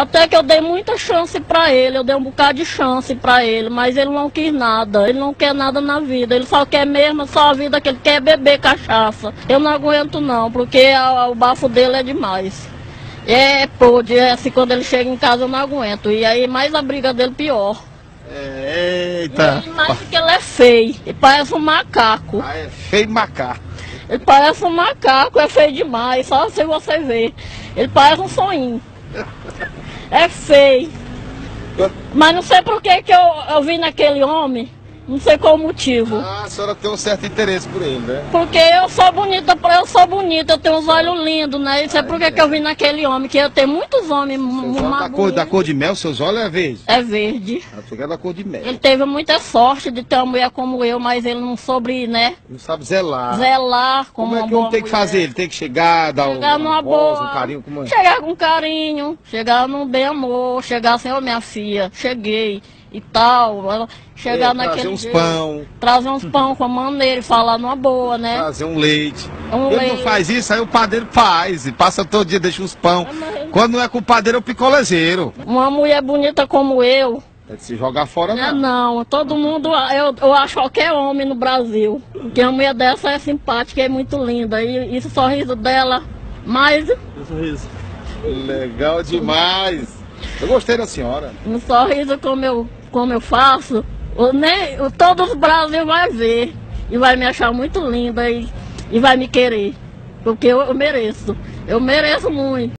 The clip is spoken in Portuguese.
Até que eu dei muita chance pra ele, eu dei um bocado de chance pra ele, mas ele não quis nada, ele não quer nada na vida, ele só quer mesmo só a vida que ele quer é beber cachaça. Eu não aguento não, porque a, o bafo dele é demais. É pode, é assim, quando ele chega em casa eu não aguento. E aí mais a briga dele pior. Eita! E mais que ele é feio, ele parece um macaco. Ah, é feio macaco. Ele parece um macaco, é feio demais, só se você ver. Ele parece um sonhinho. É feio. Mas não sei por que, que eu, eu vi naquele homem não sei qual o motivo. Ah, a senhora tem um certo interesse por ele, né? Porque eu sou bonita, eu sou bonita, eu tenho uns olhos lindos, né? Isso é porque que eu vi naquele homem, que eu tenho muitos homens da cor, da cor de mel, seus olhos é verde? É verde. Ah, é da cor de mel. Ele teve muita sorte de ter uma mulher como eu, mas ele não soube, né? Não sabe zelar. Zelar como, como é que homem tem que fazer? Ele tem que chegar, dar chegar um, uma voz, boa, um carinho, como é? Chegar com carinho, chegar num bem amor, chegar assim, ô oh, minha filha, cheguei e tal. Chegar é, naquele. Trazer uns dia, pão. Trazer uns pão com a maneira e falar numa boa, né? Trazer um leite. Um Ele leite. não faz isso, aí o padeiro faz. E passa todo dia, deixa uns pão. Mas... Quando não é com o padeiro, é o picolezeiro. Uma mulher bonita como eu. É de se jogar fora, não. É, não, todo mundo, eu, eu acho qualquer homem no Brasil. Que uma mulher dessa é simpática, é muito linda. E, e o sorriso dela, mais. O sorriso. Legal demais. Eu gostei da senhora. Um sorriso como eu, como eu faço, o, nem, o, todo o Brasil vai ver e vai me achar muito linda e, e vai me querer. Porque eu, eu mereço. Eu mereço muito.